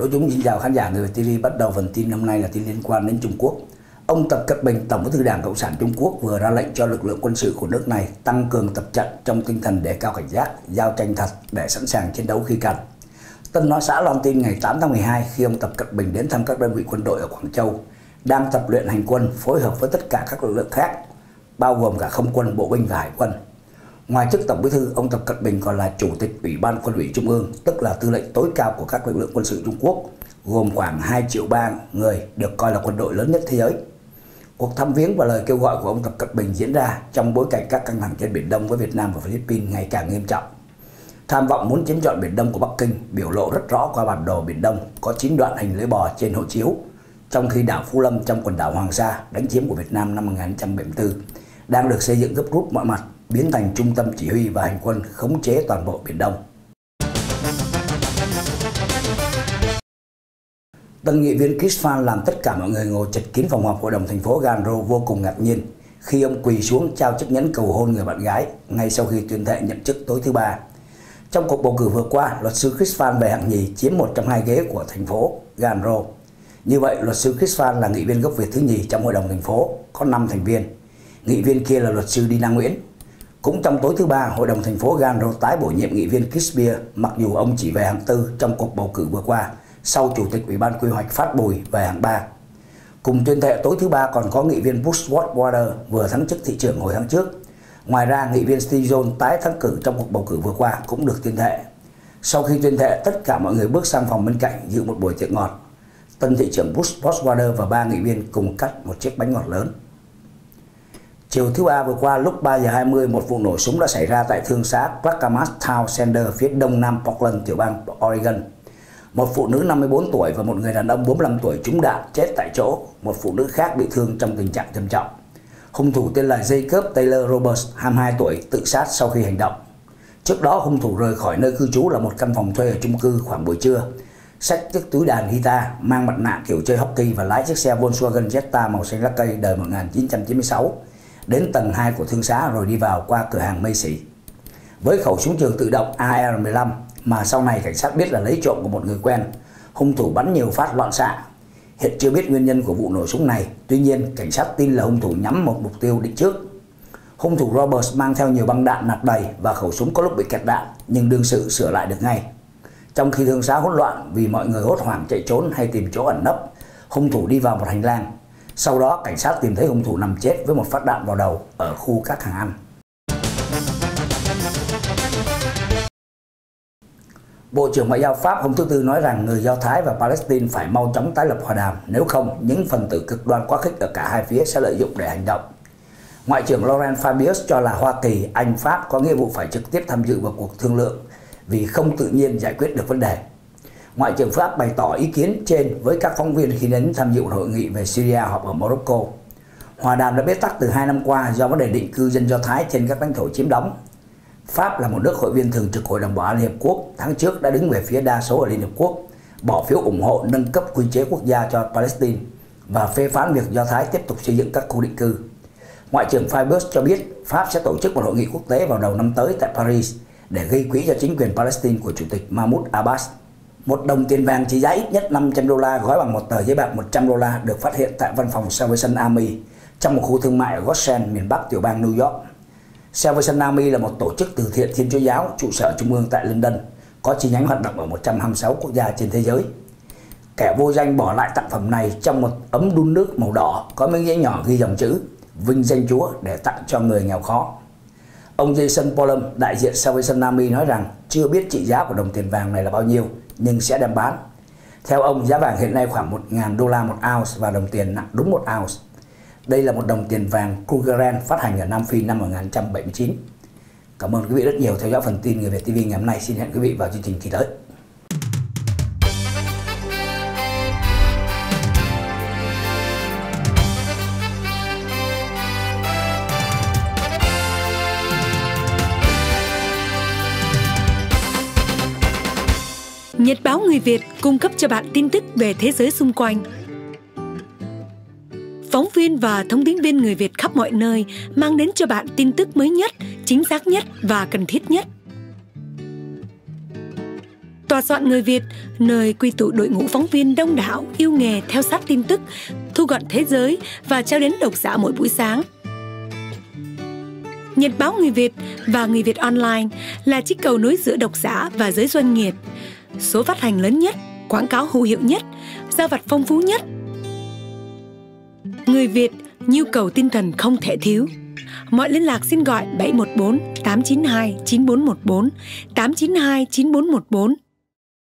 đối chúng xin chào khán giả người TV bắt đầu phần tin hôm nay là tin liên quan đến Trung Quốc. Ông Tập Cận Bình, Tổng bí thư Đảng Cộng sản Trung Quốc vừa ra lệnh cho lực lượng quân sự của nước này tăng cường tập trận trong tinh thần đề cao cảnh giác, giao tranh thật để sẵn sàng chiến đấu khi cần. Tân Nói xã loan tin ngày 8 tháng 12 khi ông Tập Cận Bình đến thăm các đơn vị quân đội ở Quảng Châu, đang tập luyện hành quân phối hợp với tất cả các lực lượng khác, bao gồm cả không quân, bộ binh và hải quân. Ngoài chức Tổng Bí thư, ông Tập Cận Bình còn là Chủ tịch Ủy ban Quân ủy Trung ương, tức là tư lệnh tối cao của các lực lượng quân sự Trung Quốc, gồm khoảng 2 triệu ba người được coi là quân đội lớn nhất thế giới. Cuộc thăm viếng và lời kêu gọi của ông Tập Cận Bình diễn ra trong bối cảnh các căng thẳng trên Biển Đông với Việt Nam và Philippines ngày càng nghiêm trọng. Tham vọng muốn chiếm trọn Biển Đông của Bắc Kinh biểu lộ rất rõ qua bản đồ Biển Đông có 9 đoạn hình lưỡi bò trên hộ chiếu, trong khi đảo Phú Lâm trong quần đảo Hoàng Sa đánh chiếm của Việt Nam năm 1974 đang được xây dựng gấp rút mọi mặt biến thành trung tâm chỉ huy và hành quân khống chế toàn bộ Biển Đông. Tân nghị viên Chris làm tất cả mọi người ngồi chật kín phòng họp hội đồng thành phố Ganro vô cùng ngạc nhiên khi ông quỳ xuống trao chiếc nhẫn cầu hôn người bạn gái ngay sau khi tuyên thệ nhậm chức tối thứ ba. Trong cuộc bầu cử vừa qua, luật sư Chris về hạng nhì chiếm một trong hai ghế của thành phố Ganro. Như vậy, luật sư Chris là nghị viên gốc Việt thứ nhì trong hội đồng thành phố, có 5 thành viên. Nghị viên kia là luật sư Dina Nguyễn, cũng trong tối thứ ba, Hội đồng thành phố Ganro tái bổ nhiệm nghị viên kisbier mặc dù ông chỉ về hạng tư trong cuộc bầu cử vừa qua, sau Chủ tịch Ủy ban Quy hoạch Phát Bùi về hạng 3. Cùng tuyên thệ tối thứ ba còn có nghị viên Bushwater vừa thắng chức thị trưởng hồi tháng trước. Ngoài ra, nghị viên Steve Jones tái thắng cử trong cuộc bầu cử vừa qua cũng được tuyên thệ. Sau khi tuyên thệ, tất cả mọi người bước sang phòng bên cạnh dự một buổi tiệc ngọt. Tân thị trưởng Bush Bushwater và ba nghị viên cùng cắt một chiếc bánh ngọt lớn. Chiều thứ ba vừa qua lúc 3 giờ 20, một vụ nổ súng đã xảy ra tại thương xá Clackamas Town Center phía đông nam Portland, tiểu bang Oregon. Một phụ nữ 54 tuổi và một người đàn ông 45 tuổi trúng đạn chết tại chỗ, một phụ nữ khác bị thương trong tình trạng trầm trọng. Hung thủ tên là Jacob Taylor Roberts, 22 tuổi, tự sát sau khi hành động. Trước đó, hung thủ rời khỏi nơi cư trú là một căn phòng thuê ở chung cư khoảng buổi trưa. Xách chiếc túi đàn guitar, mang mặt nạ kiểu chơi hockey và lái chiếc xe Volkswagen Jetta màu xanh lá cây đời 1996 đến tầng 2 của thương xá rồi đi vào qua cửa hàng mây xỉ. Với khẩu súng trường tự động AR-15 mà sau này cảnh sát biết là lấy trộm của một người quen, hung thủ bắn nhiều phát loạn xạ. Hiện chưa biết nguyên nhân của vụ nổ súng này, tuy nhiên cảnh sát tin là hung thủ nhắm một mục tiêu định trước. Hung thủ Roberts mang theo nhiều băng đạn nạp đầy và khẩu súng có lúc bị kẹt đạn nhưng đương sự sửa lại được ngay. Trong khi thương xá hỗn loạn vì mọi người hốt hoảng chạy trốn hay tìm chỗ ẩn nấp, hung thủ đi vào một hành lang sau đó, cảnh sát tìm thấy hung thủ nằm chết với một phát đạn vào đầu ở khu các hàng ăn. Bộ trưởng Ngoại giao Pháp hôm thứ Tư nói rằng người Do Thái và Palestine phải mau chóng tái lập hòa đàm, nếu không những phần tử cực đoan quá khích ở cả hai phía sẽ lợi dụng để hành động. Ngoại trưởng Laurent Fabius cho là Hoa Kỳ, Anh, Pháp có nghĩa vụ phải trực tiếp tham dự vào cuộc thương lượng vì không tự nhiên giải quyết được vấn đề. Ngoại trưởng Pháp bày tỏ ý kiến trên với các phóng viên khi đến tham dự hội nghị về Syria họp ở Morocco. Hòa đàm đã bế tắc từ hai năm qua do vấn đề định cư dân Do Thái trên các lãnh thổ chiếm đóng. Pháp là một nước hội viên thường trực Hội đồng Bảo an Liên Hợp Quốc, tháng trước đã đứng về phía đa số ở Liên Hợp Quốc, bỏ phiếu ủng hộ nâng cấp quy chế quốc gia cho Palestine và phê phán việc Do Thái tiếp tục xây dựng các khu định cư. Ngoại trưởng Fabius cho biết Pháp sẽ tổ chức một hội nghị quốc tế vào đầu năm tới tại Paris để gây quỹ cho chính quyền Palestine của Chủ tịch Mahmoud Abbas. Một đồng tiền vàng trị giá ít nhất 500 đô la gói bằng một tờ giấy bạc 100 đô la được phát hiện tại văn phòng Salvation Army trong một khu thương mại ở Goshen, miền Bắc tiểu bang New York. Salvation Army là một tổ chức từ thiện thiên chúa giáo trụ sở trung ương tại London, có chi nhánh hoạt động ở 126 quốc gia trên thế giới. Kẻ vô danh bỏ lại tặng phẩm này trong một ấm đun nước màu đỏ có miếng giấy nhỏ ghi dòng chữ Vinh danh Chúa để tặng cho người nghèo khó. Ông Jason Pollum, đại diện Salvation Army nói rằng chưa biết trị giá của đồng tiền vàng này là bao nhiêu, nhưng sẽ đem bán. Theo ông, giá vàng hiện nay khoảng 1.000 đô la một ounce và đồng tiền nặng đúng một ounce. Đây là một đồng tiền vàng Krugerrand phát hành ở Nam Phi năm 1979. Cảm ơn quý vị rất nhiều theo dõi phần tin Người Việt TV ngày hôm nay. Xin hẹn quý vị vào chương trình kỳ tới. Nhật báo Người Việt cung cấp cho bạn tin tức về thế giới xung quanh. Phóng viên và thông tin viên người Việt khắp mọi nơi mang đến cho bạn tin tức mới nhất, chính xác nhất và cần thiết nhất. Tòa soạn Người Việt, nơi quy tụ đội ngũ phóng viên đông đảo, yêu nghề theo sát tin tức, thu gọn thế giới và trao đến độc giả mỗi buổi sáng. Nhật báo Người Việt và Người Việt Online là chiếc cầu nối giữa độc giả và giới doanh nghiệp. Số phát hành lớn nhất, quảng cáo hữu hiệu nhất, giao vặt phong phú nhất. Người Việt, nhu cầu tinh thần không thể thiếu. Mọi liên lạc xin gọi 714 892 9414 892 9414